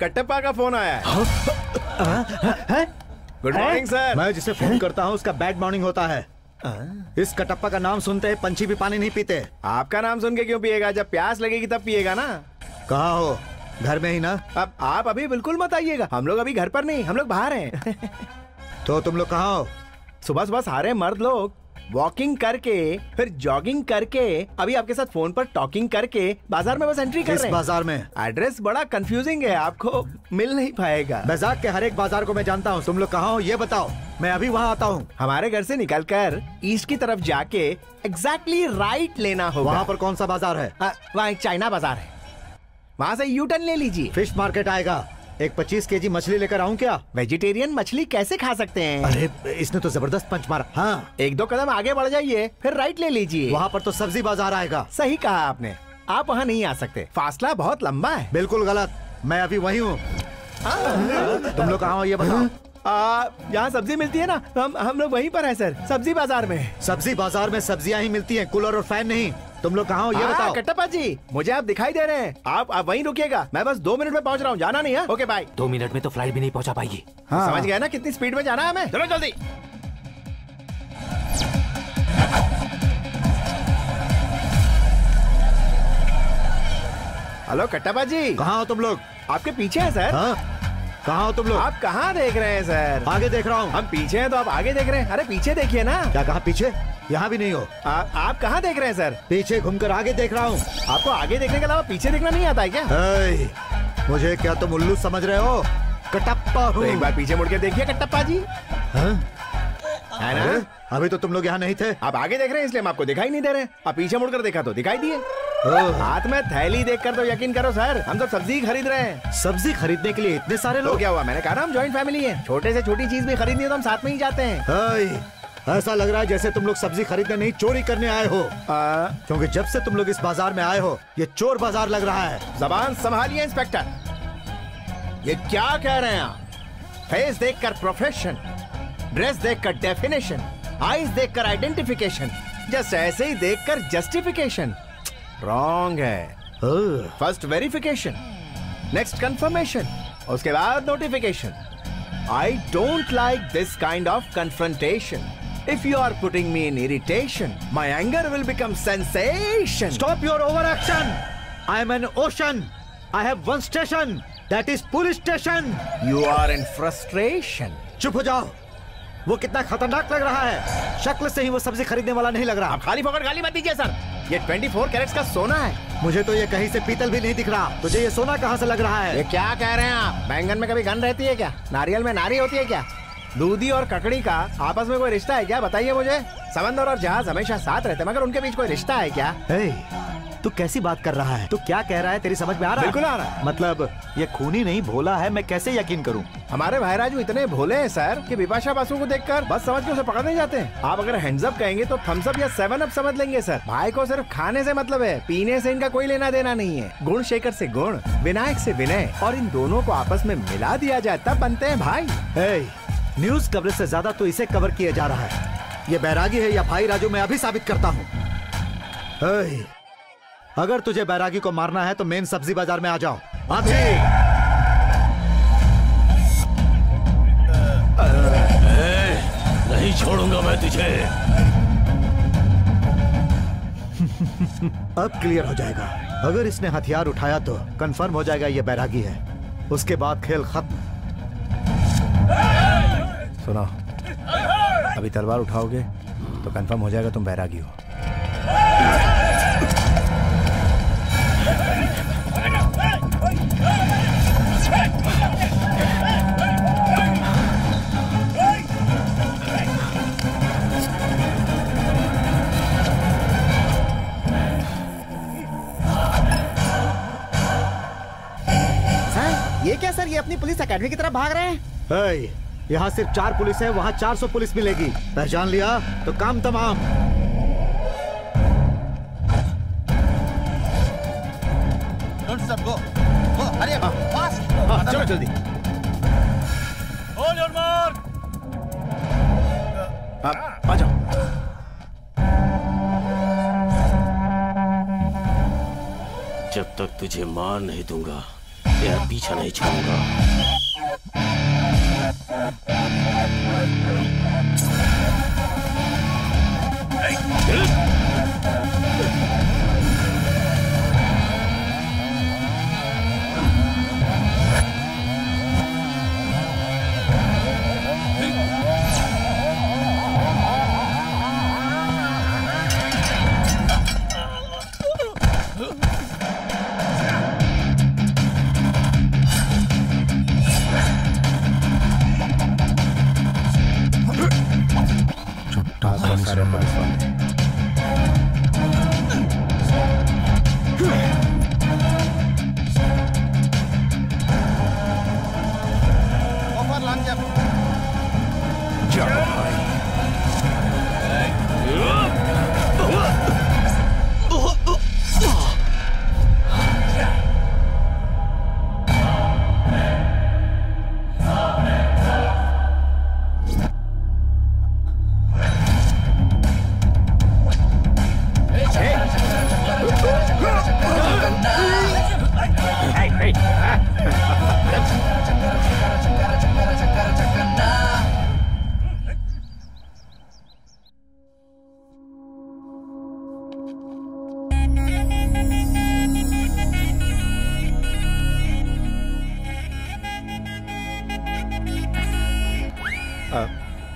कट्टप्पा का फ़ोन आया है। गुड मॉर्निंग सर मैं जिसे फ़ोन करता हूँ उसका बैड मॉर्निंग होता है। इस कटप्पा का नाम सुनते ही पंछी भी पानी नहीं पीते। आपका नाम सुन के क्यों पिएगा? जब प्यास लगेगी तब पिएगा ना। कहा हो? घर में ही ना? अब आप अभी बिल्कुल मत आइएगा। हम लोग अभी घर पर नहीं हम लोग बाहर हैं। तो तुम लोग कहा हो? सुबह सुबह सारे मर्द लोग वॉकिंग करके फिर जॉगिंग करके अभी आपके साथ फ़ोन पर टॉकिंग करके बाज़ार में बस एंट्री कर रहे हैं। बाज़ार में? एड्रेस बड़ा कंफ्यूजिंग है आपको मिल नहीं पाएगा। बैजाक के हर एक बाज़ार को मैं जानता हूँ। तुम लोग कहाँ हो ये बताओ। मैं अभी वहाँ आता हूँ। हमारे घर से निकलकर ईस्ट की तरफ़ जाके एग्जैक्टली exactly राइट right लेना होगा। वहाँ पर कौन सा बाज़ार है? वहाँ एक चाइना बाज़ार है। वहाँ से यू टर्न ले लीजिए। फ़िश मार्केट आएगा। एक पच्चीस के जी मछली लेकर आऊँ क्या? वेजिटेरियन मछली कैसे खा सकते हैं? अरे इसने तो ज़बरदस्त पंच मारा। हाँ। एक दो कदम आगे बढ़ जाइए फिर राइट ले लीजिए। वहाँ पर तो सब्ज़ी बाज़ार आएगा। सही कहा आपने। आप वहाँ नहीं आ सकते। फासला बहुत लंबा है। बिल्कुल गलत। मैं अभी वही हूँ। तुम लोग कहाँ हो ये बताओ। यहाँ सब्ज़ी मिलती है ना? हम हम लोग वहीं पर हैं सर। सब्ज़ी बाज़ार में। सब्ज़ी बाज़ार में सब्ज़ियाँ ही मिलती हैं कूलर और फ़ैन नहीं। तुम लोग कहाँ हो ये हाँ, बताओ। कट्टप्पा जी। मुझे आप दिखाई दे रहे हैं। आप आप वहीं रुकिएगा। मैं बस दो मिनट में पहुँच रहा हूँ। जाना नहीं है। ओके बाय दो मिनट में तो फ़्लाइट भी नहीं पहुँचा पाएगी। हाँ। समझ गया ना कितनी स्पीड में जाना है हमें? चलो जल्दी। हेलो कट्टप्पा जी। कहाँ हो तुम लोग? आपके पीछे है सर। हाँ। कहाँ हो तुम लोग? आप कहाँ देख रहे हैं सर? आगे देख रहा हूँ। हम पीछे हैं तो आप आगे देख रहे हैं। अरे पीछे देखिए ना। क्या कहा पीछे? यहाँ भी नहीं हो। आ, आप कहाँ देख रहे हैं सर? पीछे घूमकर आगे देख रहा हूँ। आपको आगे देखने के अलावा पीछे देखना नहीं आता है क्या? ऐ, मुझे क्या तुम उल्लू समझ रहे हो? कटप्पा तो एक बार पीछे मुड़ के देखिए कट्टप्पा जी। हाँ? है ना? अरे, अभी तो तुम लोग यहाँ नहीं थे। आप आगे देख रहे हैं इसलिए हम आपको दिखाई नहीं दे रहे आप पीछे मुड़कर देखा तो दिखाई दिए। हाथ में थैली देखकर तो यकीन करो सर हम तो सब्ज़ी खरीद रहे हैं। सब्ज़ी खरीदने के लिए इतने सारे तो लोग? क्या हुआ? मैंने कहा ना हम ज्वाइंट फैमिली है। छोटे से छोटी चीज़ भी खरीदनी है तो हम साथ में ही जाते हैं। ऐसा लग रहा है जैसे तुम लोग सब्ज़ी खरीदने नहीं चोरी करने आए हो। आ, क्योंकि जब से तुम लोग इस बाज़ार में आए हो ये चोर बाज़ार लग रहा है। जबान संभालिए इंस्पेक्टर। ये क्या कह रहे हैं आप? फेस देखकर प्रोफेशन ड्रेस देखकर डेफिनेशन आईज देखकर आइडेंटिफिकेशन जस्ट ऐसे ही देखकर जस्टिफिकेशन रॉन्ग है। फ़र्स्ट वेरिफिकेशन नेक्स्ट कंफर्मेशन उसके बाद notification I don't like this kind of confrontation If you are putting me in irritation, my anger will become sensation. Stop your overaction! I am an ocean. I have one station. That is police station. You are in frustration. चुप हो जाओ वो कितना खतरनाक लग रहा है शक्ल से ही वो सब्ज़ी खरीदने वाला नहीं लग रहा आप खाली फोकट गाली मत दीजिए सर ये 24 कैरेट्स का सोना है मुझे तो ये कहीं से पीतल भी नहीं दिख रहा तुझे ये सोना कहाँ से लग रहा है ये क्या कह रहे हैं आप बैंगन में कभी गन रहती है क्या नारियल में नारी होती है क्या दूधी और ककड़ी का आपस में कोई रिश्ता है क्या? बताइए मुझे। समंदर और जहाज़ हमेशा साथ रहते हैं मगर उनके बीच कोई रिश्ता है क्या? तू कैसी बात कर रहा है? तू क्या कह रहा है? तेरी समझ में आ रहा है? बिल्कुल आ रहा है। मतलब ये खूनी नहीं भोला है मैं कैसे यकीन करूँ? हमारे भाई राजू इतने भोले हैं सर कि विपाशा बासु को देखकर बस समझ के उसे पकड़ने जाते हैं। आप अगर हैंड्स अप कहेंगे तो थम्स अप या सेवन अप समझ लेंगे सर। भाई को सिर्फ़ खाने से मतलब है पीने से इनका कोई लेना देना नहीं है। गुण शेखर से गुण विनायक से विनय और इन दोनों को आपस में मिला दिया जाए तब बनते हैं भाई। न्यूज़ कवरेज से ज़्यादा तो इसे कवर किया जा रहा है। ये बैरागी है या भाई राजू मैं अभी साबित करता हूँ। अगर तुझे बैरागी को मारना है तो मेन सब्ज़ी बाज़ार में आ जाओ। नहीं छोड़ूँगा मैं तुझे। अब क्लियर हो जाएगा। अगर इसने हथियार उठाया तो कंफर्म हो जाएगा ये बैरागी है। उसके बाद खेल खत्म। सुनो अभी तलवार उठाओगे तो कंफर्म हो जाएगा तुम बैरागी हो। सर ये क्या सर? ये अपनी पुलिस एकेडमी की तरफ़ भाग रहे हैं। हे, यहाँ सिर्फ़ चार पुलिस है वहाँ चार सौ पुलिस मिलेगी। पहचान लिया तो काम तमाम। Fast. हाँ, चलो जल्दी। आ जाओ। जब तक तुझे मार नहीं दूँगा तेरा पीछा नहीं छोड़ूँगा सारे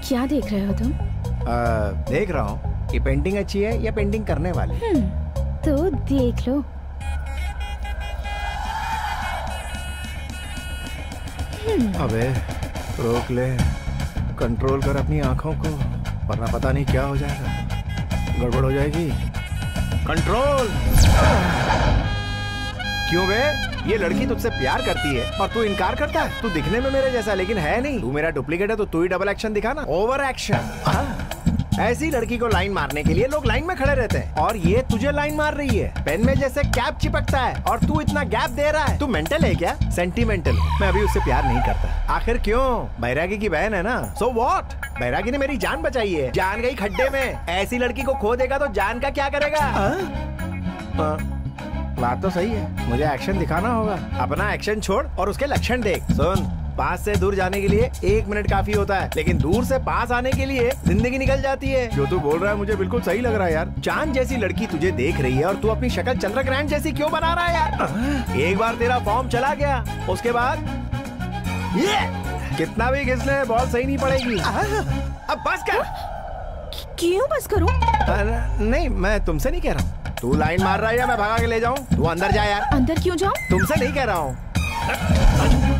क्या देख रहे हो तुम? आ, देख रहा हूँ। कि पेंटिंग अच्छी है या पेंटिंग करने वाली? तो देख लो। अबे रोक ले। कंट्रोल कर अपनी आँखों को वरना पता नहीं क्या हो जाएगा। गड़बड़ हो जाएगी। कंट्रोल क्यों बे? ये लड़की तुझसे प्यार करती है और तू इनकार करता है। तू दिखने में मेरे जैसा लेकिन है नहीं। तू मेरा डुप्लीकेट है तो तू ही डबल एक्शन दिखा ना। ओवर एक्शन ऐसी लड़की को लाइन मारने के लिए लोग लाइन में खड़े रहते हैं। और ये तुझे लाइन मार रही है। पेन में जैसे कैप चिपकता है और तू इतना गैप दे रहा है। तू मेंटल है क्या? सेंटिमेंटल मैं अभी उससे प्यार नहीं करता। आखिर क्यों? बैरागी की बहन है ना। सो वॉट बैरागी ने मेरी जान बचाई है। जान गई खड्डे में। ऐसी लड़की को खो देगा तो जान का क्या करेगा? हाँ, बात तो सही है। मुझे एक्शन दिखाना होगा। अपना एक्शन छोड़ और उसके लक्षण देख। सुन पास से दूर जाने के लिए एक मिनट काफ़ी होता है लेकिन दूर से पास आने के लिए ज़िंदगी निकल जाती है। जो तू बोल रहा है मुझे बिल्कुल सही लग रहा है यार। चाँद जैसी लड़की तुझे देख रही है और तू अपनी शक्ल चंद्र ग्रहण जैसी क्यों बना रहा है यार? एक बार तेरा फॉर्म चला गया उसके बाद ये! कितना भी घिस ले बॉल सही नहीं पड़ेगी। अब बस कर। क्यों बस करूँ? नहीं मैं तुमसे नहीं कह रहा हूँ। तू लाइन मार रहा है या मैं भगा के ले जाऊँ? तू अंदर जा यार। अंदर क्यों जाऊँ? तुमसे नहीं कह रहा हूँ।